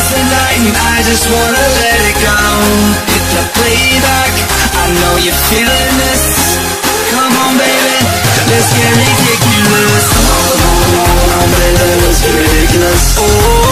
Tonight's the night and I just wanna let it go. Hit the playback, I know you're feeling this. Come on baby, let's get ridiculous. On baby, let's get ridiculous. Oh,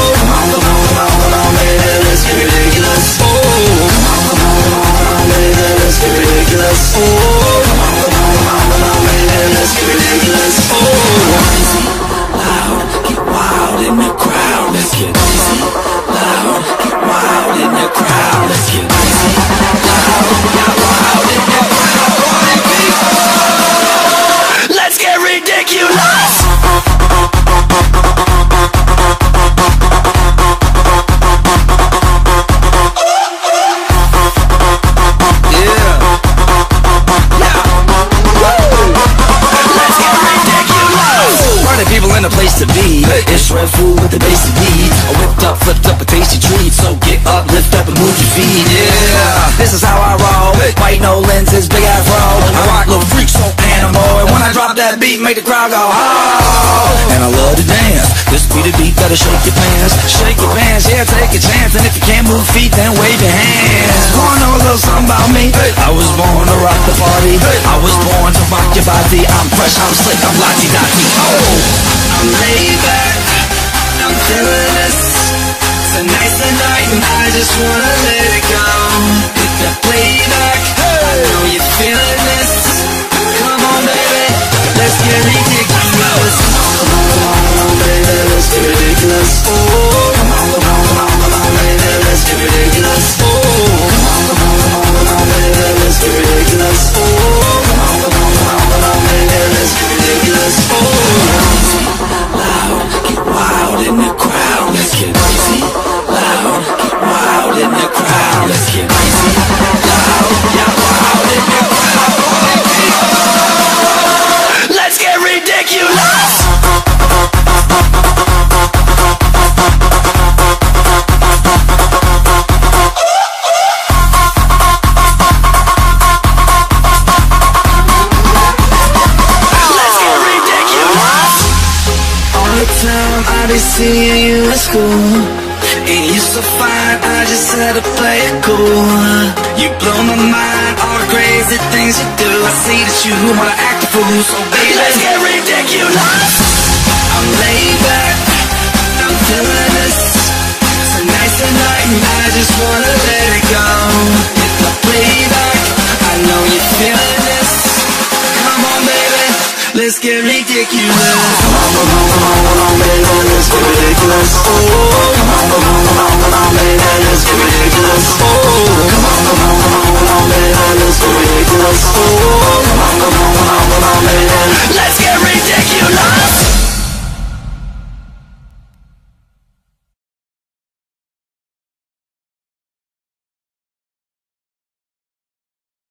In a place to be. It's Redfoo with the basic need. I whipped up, flipped up a tasty treat. So get up, lift up, and move your feet. Yeah, this is how I roll. White no lenses, big ass roll I rock little freak, so animal. And when I drop that beat, make the crowd go oh. And I love to dance. This beat the beat, gotta shake your pants, shake your pants. Yeah, take a chance. And if you can't move feet, then wave your hands. Wanna know a little something about me? I was born to rock the party. I was born to rock your body. I'm fresh, I'm slick, I'm lottie I be seeing you at school. And you so fine, I just had to play it cool. You blow my mind, all the crazy things you do. I see that you wanna act a fool, so baby Let's get ridiculous. I'm laid back, let's get ridiculous